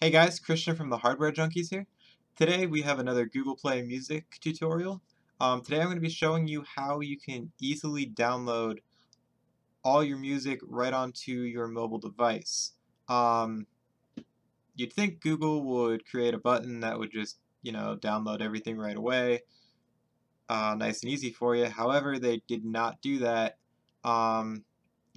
Hey guys, Christian from the Hardware Junkies here. Today we have another Google Play Music tutorial. Um, today I'm going to be showing you how you can easily download all your music right onto your mobile device. Um, you'd think Google would create a button that would just, you know, download everything right away. Uh, nice and easy for you. However, they did not do that. Um,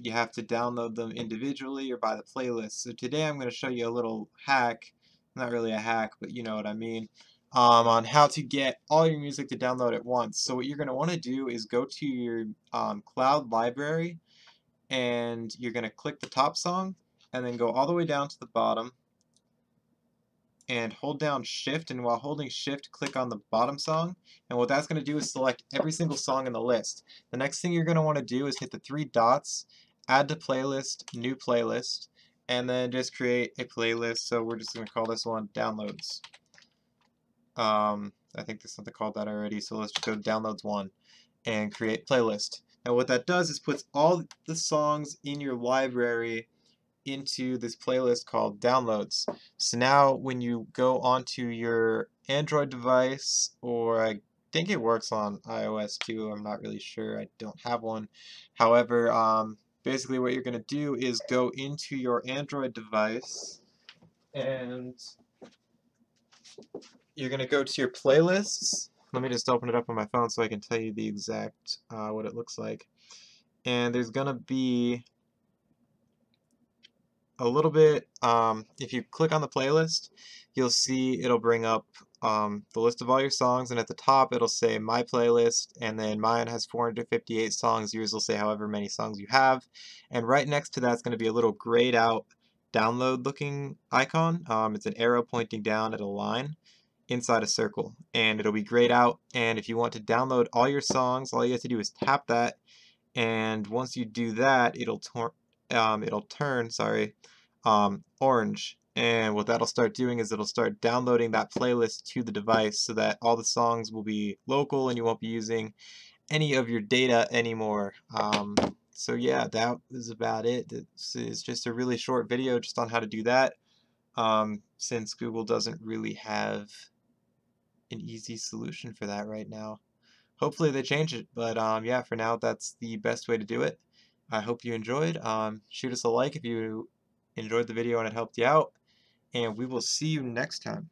you have to download them individually or by the playlist. So today I'm going to show you a little hack, not really a hack, but you know what I mean, um, on how to get all your music to download at once. So what you're going to want to do is go to your um, cloud library and you're going to click the top song and then go all the way down to the bottom and hold down shift and while holding shift click on the bottom song and what that's going to do is select every single song in the list. The next thing you're going to want to do is hit the three dots add to playlist, new playlist, and then just create a playlist. So we're just going to call this one downloads. Um, I think there's something called that already. So let's just go to downloads one and create playlist. And what that does is puts all the songs in your library into this playlist called downloads. So now when you go onto your Android device or I think it works on iOS too. I'm not really sure. I don't have one. However, um, basically what you're going to do is go into your Android device and you're going to go to your playlists. Let me just open it up on my phone so I can tell you the exact uh, what it looks like. And there's going to be a little bit, um, if you click on the playlist, you'll see it'll bring up um, the list of all your songs, and at the top it'll say My Playlist, and then mine has 458 songs, yours will say however many songs you have, and right next to that's going to be a little grayed out download looking icon. Um, it's an arrow pointing down at a line inside a circle, and it'll be grayed out, and if you want to download all your songs, all you have to do is tap that, and once you do that, it'll, um, it'll turn, sorry, um, orange and what that'll start doing is it'll start downloading that playlist to the device so that all the songs will be local and you won't be using any of your data anymore. Um, so yeah, that is about it. This is just a really short video just on how to do that um, since Google doesn't really have an easy solution for that right now. Hopefully they change it, but um, yeah, for now that's the best way to do it. I hope you enjoyed. Um, shoot us a like if you enjoyed the video and it helped you out and we will see you next time.